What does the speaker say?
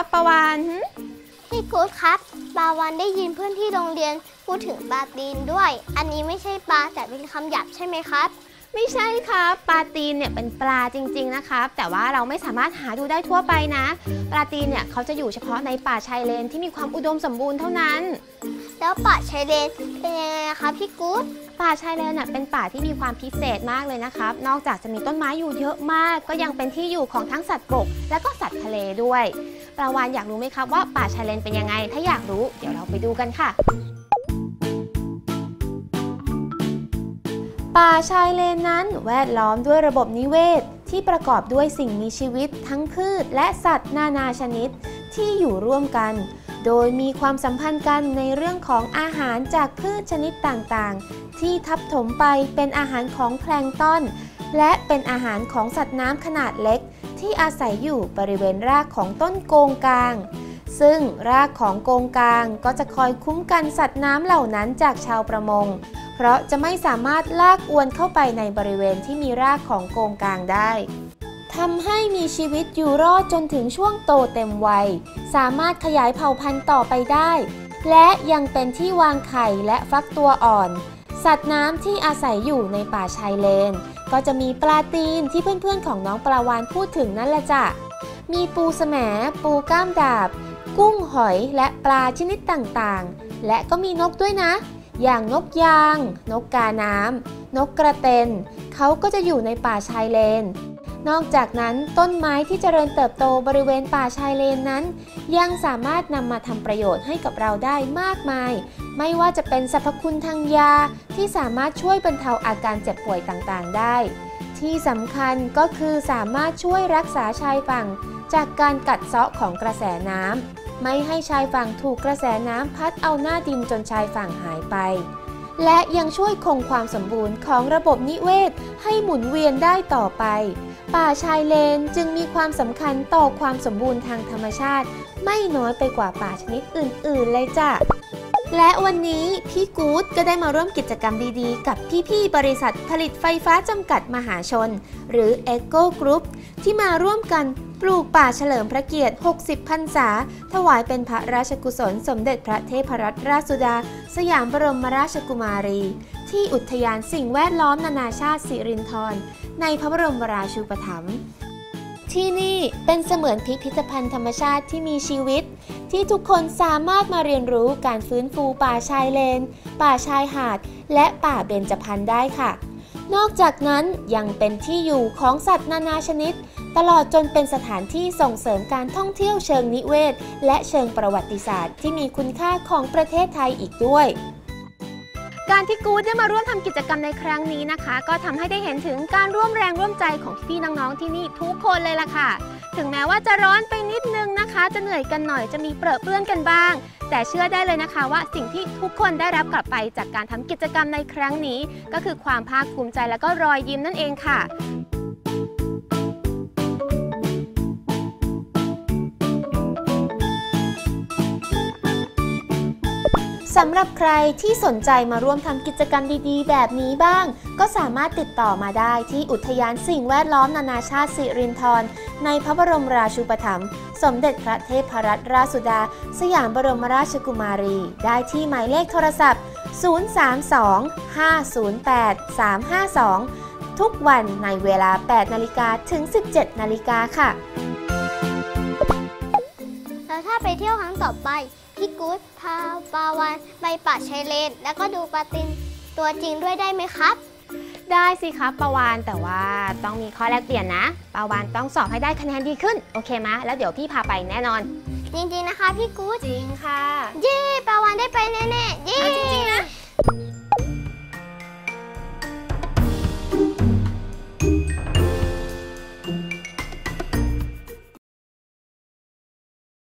คะปาวานหึพี่กู๊ดครับปลาวันได้ยินเพื่อนที่โรงเรียนพูดถึงปลาตีนด้วย อันนี้ไม่ใช่ปลาแต่เป็นคำหยาบใช่ไหมครับ ไม่ใช่ครับปลาตีนเนี่ยเป็นปลาจริง ๆนะครับ แต่ว่าเราไม่สามารถหาดูได้ทั่วไปนะ ปลาตีนเนี่ยเขาจะอยู่เฉพาะในป่าชายเลนที่มีความอุดมสมบูรณ์เท่านั้น แล้วป่าชายเลนเป็นยังไงอะคะพี่กู๊ดป่าชายเลนเป็นป่าที่มีความพิเศษมากเลยนะครับ นอกจากจะมีต้นไม้อยู่เยอะมาก ก็ยังเป็นที่อยู่ของทั้งสัตว์บก และก็สัตว์ทะเลด้วยปลาวานอยากรู้ไหมครับว่าป่าชายเลนเป็นยังไง ถ้าอยากรู้เดี๋ยวเราไปดูกันค่ะ ป่าชายเลนนั้นแวดล้อมด้วยระบบนิเวศ ที่ประกอบด้วยสิ่งมีชีวิต ทั้งพืชและสัตว์นานาชนิด ที่อยู่ร่วมกัน โดยมีความสัมพันธ์กันในเรื่องของอาหารจากพืชชนิดต่างๆ ที่ทับถมไปเป็นอาหารของแพลงต้นและเป็นอาหารของสัตว์น้ำขนาดเล็ก ที่อาศัยอยู่บริเวณรากของต้นโกงกลาง ซึ่งรากของโกงกลางก็จะคอยคุ้มกันสัตว์น้ำเหล่านั้นจากชาวประมง เพราะจะไม่สามารถลากอวนเข้าไปในบริเวณที่มีรากของโกงกลางได้ ทำให้มีชีวิตอยู่รอดจนถึงช่วงโตเต็มวัย สามารถขยายเผ่าพันธุ์ต่อไปได้ และยังเป็นที่วางไข่และฟักตัวอ่อน สัตว์น้ำที่อาศัยอยู่ในป่าชายเลน ก็จะมีปลาตีนที่เพื่อนๆของน้องปลาวานพูดถึงนั่นแหละจ้ะ มีปูแสม ปูก้ามดาบ กุ้งหอยและปลาชนิดต่างๆ และก็มีนกด้วยนะ อย่างนกยาง นกกาน้ำนกกระเตนเขาก็จะอยู่ในป่าชายเลน นอกจากนั้นต้นไม้ที่เจริญเติบโตบริเวณป่าชายเลนนั้น ยังสามารถนำมาทำประโยชน์ให้กับเราได้มากมาย ไม่ว่าจะเป็นสรรพคุณทางยาที่สามารถช่วยบรรเทาอาการเจ็บป่วยต่างๆ ได้ ที่สำคัญก็คือสามารถช่วยรักษาชายฝั่ง จากการกัดเซาะของกระแสน้ำไม่ให้ชายฝั่งถูกกระแสน้ำพัดเอาหน้าดินจนชายฝั่งหายไป และยังช่วยคงความสมบูรณ์ของระบบนิเวศให้หมุนเวียนได้ต่อไป ป่าชายเลนจึงมีความสำคัญต่อความสมบูรณ์ทางธรรมชาติ ไม่น้อยไปกว่าป่าชนิดอื่น ๆ เลยจ้ะและวันนี้พี่กู๊ดก็ได้มาร่วมกิจกรรมดีๆ กับพี่ๆบริษัทผลิตไฟฟ้าจำกัดมหาชน หรือ Eco Group ที่มาร่วมกัน ปลูกป่าเฉลิมพระเกียรติ 60 พรรษา ถวายเป็นพระราชกุศลสมเด็จพระเทพรัตนราชสุดา สยามบรมราชกุมารี ที่อุทยานสิ่งแวดล้อมนานาชาติสิรินธรในพระบรมราชูปถัมภ์ที่นี่เป็นเสมือนพิพิธภัณฑ์ธรรมชาติที่มีชีวิต ที่ทุกคนสามารถมาเรียนรู้การฟื้นฟูป่าชายเลน ป่าชายหาด และป่าเบญจพรรณได้ค่ะ นอกจากนั้นยังเป็นที่อยู่ของสัตว์นานาชนิด ตลอดจนเป็นสถานที่ส่งเสริมการท่องเที่ยวเชิงนิเวศ และเชิงประวัติศาสตร์ที่มีคุณค่าของประเทศไทยอีกด้วยการที่กู๊ดได้มาร่วมทำกิจกรรมในครั้งนี้นะคะ ก็ทำให้ได้เห็นถึงการร่วมแรงร่วมใจของพี่น้องๆที่นี่ทุกคนเลยล่ะค่ะ ถึงแม้ว่าจะร้อนไปนิดนึงนะคะ จะเหนื่อยกันหน่อยจะมีเปรอะเปื้อนกันบ้าง แต่เชื่อได้เลยนะคะว่าสิ่งที่ทุกคนได้รับกลับไปจากการทำกิจกรรมในครั้งนี้ ก็คือความภาคภูมิใจและก็รอยยิ้มนั่นเองค่ะ สำหรับใครที่สนใจมาร่วมทำกิจกรรมดีๆ แบบนี้บ้าง ก็สามารถติดต่อมาได้ที่อุทยานสิ่งแวดล้อมนานาชาติสิรินธรในพระบรมราชูปถัมภ์สมเด็จพระเทพรัตนราชสุดา สยามบรมราชกุมารี ได้ที่หมายเลขโทรศัพท์ 032-508-352ทุกวันในเวลา 8 นาฬิกาถึง 17 นาฬิกาค่ะ แล้วถ้าไปเที่ยวครั้งต่อไป พี่กู๊ดพาปลาวันไปป่าชายเลน แล้วก็ดูปลาตินตัวจริงด้วยได้ไหมครับ ได้สิครับปาวานแต่ว่าต้องมีข้อแลกเปลี่ยนนะปาวานต้องสอบให้ได้คะแนนดีขึ้น โอเคไหมแล้วเดี๋ยวพี่พาไปแน่นอน จริงๆนะคะพี่กู๊ดจริงค่ะ เย้ปลาวันได้ไปแน่ๆเย้เอาจริงๆนะ